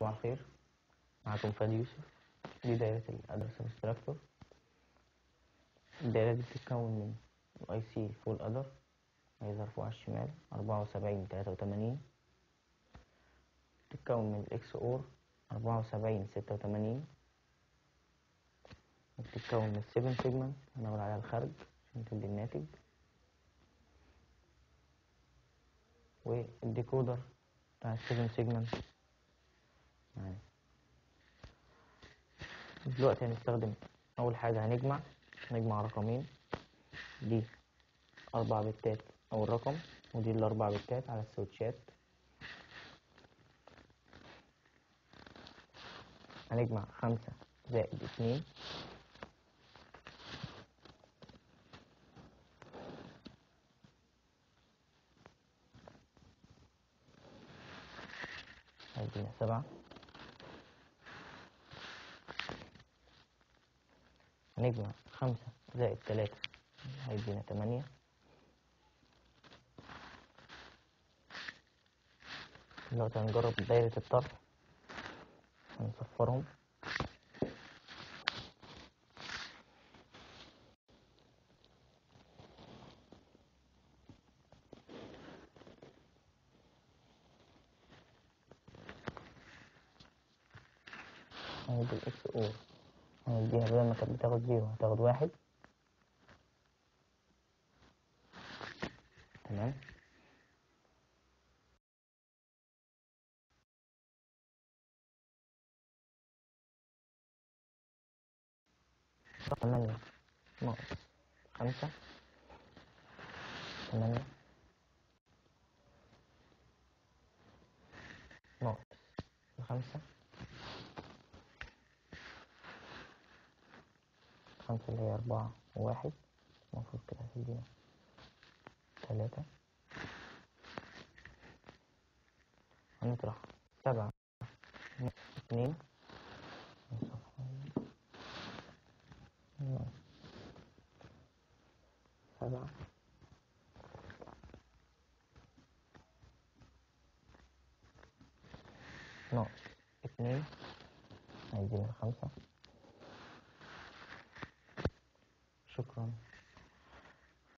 صباح الخير. معكم فادي يوسف دي دايرة ال adder subtractor الدايرة دي بتتكون من IC full adder هيظهر فوق على الشمال أربعة وسبعين تلاتة وتمانين. بتتكون من ال XOR أربعة وسبعين ستة وتمانين. بتتكون من ال seven segment هنقول عليها الخارج عشان تدي الناتج. وال decoder بتاع ال seven segment دلوقتي هنستخدم أول حاجة هنجمع هنجمع رقمين. دي أربع بتات أول رقم ودي الأربع بتات على السويتشات. هنجمع خمسة زائد اتنين. هيدينا سبعة. هنجمع خمسة زائد تلاتة هيدينا تمانية. دلوقتي هنجرب دايرة الطرح هنصفرهم. هندي ال XOR. هنديها بدل ما كانت بتاخد zero هتاخد واحد. تمام؟ تمانية. ناقص خمسة. تمانية. ناقص خمسة. خمسة اللي هي أربعة وواحد المفروض كده هتدينا تلاتة. هنطرح. سبعة. اتنين. سبعة. ناقص. اتنين. هيدينا خمسة. شكرا